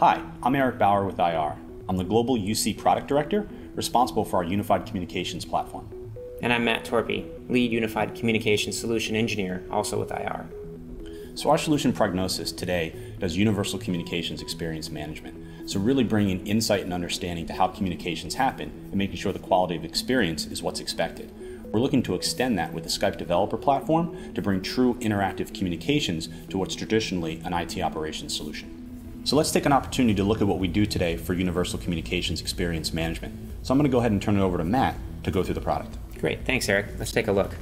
Hi, I'm Eric Bauer with IR. I'm the Global UC Product Director, responsible for our Unified Communications platform. And I'm Matt Torpy, Lead Unified Communications Solution Engineer, also with IR. So, our solution Prognosis today does universal communications experience management. So, really bringing insight and understanding to how communications happen and making sure the quality of experience is what's expected. We're looking to extend that with the Skype Developer Platform to bring true interactive communications to what's traditionally an IT operations solution. So let's take an opportunity to look at what we do today for Universal Communications Experience Management. So I'm going to go ahead and turn it over to Matt to go through the product. Great, thanks Eric. Let's take a look.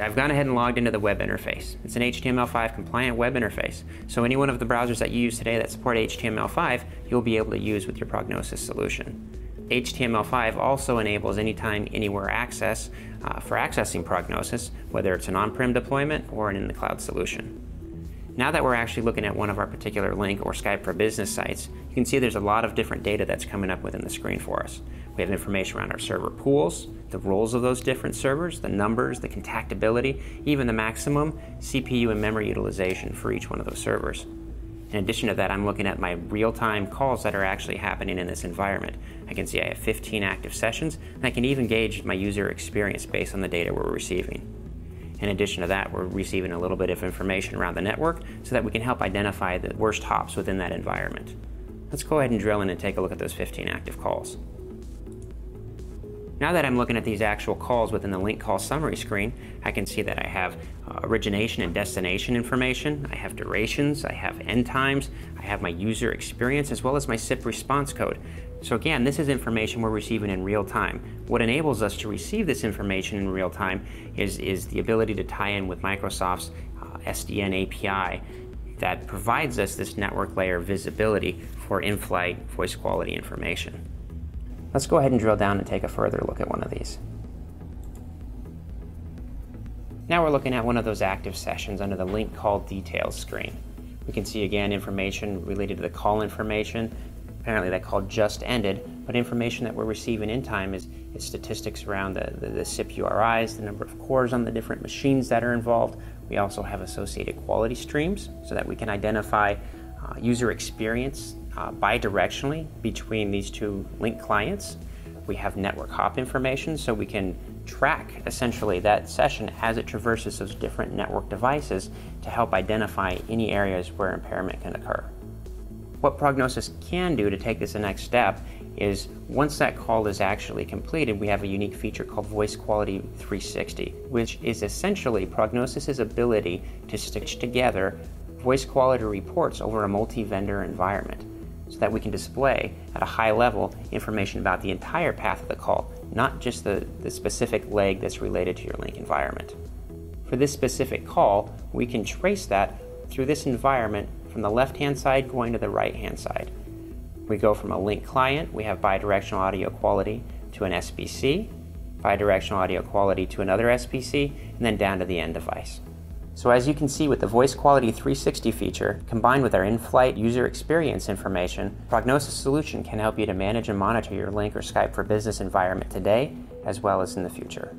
I've gone ahead and logged into the web interface. It's an HTML5 compliant web interface. So any one of the browsers that you use today that support HTML5, you'll be able to use with your prognosis solution. HTML5 also enables anytime, anywhere access uh, for accessing prognosis, whether it's an on-prem deployment or an in-the-cloud solution. Now that we're actually looking at one of our particular Lync or Skype for Business sites, you can see there's a lot of different data that's coming up within the screen for us. We have information around our server pools, the roles of those different servers, the numbers, the contactability, even the maximum CPU and memory utilization for each one of those servers. In addition to that, I'm looking at my real-time calls that are actually happening in this environment. I can see I have 15 active sessions, and I can even gauge my user experience based on the data we're receiving. In addition to that, we're receiving a little bit of information around the network so that we can help identify the worst hops within that environment. Let's go ahead and drill in and take a look at those 15 active calls. Now that I'm looking at these actual calls within the Lync call summary screen, I can see that I have uh, origination and destination information, I have durations, I have end times, I have my user experience, as well as my SIP response code. So again, this is information we're receiving in real time. What enables us to receive this information in real time is, is the ability to tie in with Microsoft's uh, SDN API that provides us this network layer visibility for in-flight voice quality information. Let's go ahead and drill down and take a further look at one of these. Now we're looking at one of those active sessions under the Lync called details screen. We can see again information related to the call information. Apparently that call just ended, but information that we're receiving in time is, is statistics around the, the, the SIP URIs, the number of cores on the different machines that are involved. We also have associated quality streams so that we can identify uh, user experience uh, bidirectionally between these two Lync clients. We have network hop information so we can track essentially that session as it traverses those different network devices to help identify any areas where impairment can occur. What Prognosis can do to take this the next step is once that call is actually completed, we have a unique feature called Voice Quality 360, which is essentially Prognosis's ability to stitch together voice quality reports over a multi-vendor environment so that we can display at a high level information about the entire path of the call, not just the, the specific leg that's related to your Lync environment. For this specific call, we can trace that through this environment from the left-hand side going to the right-hand side. We go from a Lync client, we have bidirectional audio quality to an SBC, bidirectional audio quality to another SBC, and then down to the end device. So as you can see with the Voice Quality 360 feature, combined with our in-flight user experience information, Prognosis Solution can help you to manage and monitor your Lync or Skype for Business environment today, as well as in the future.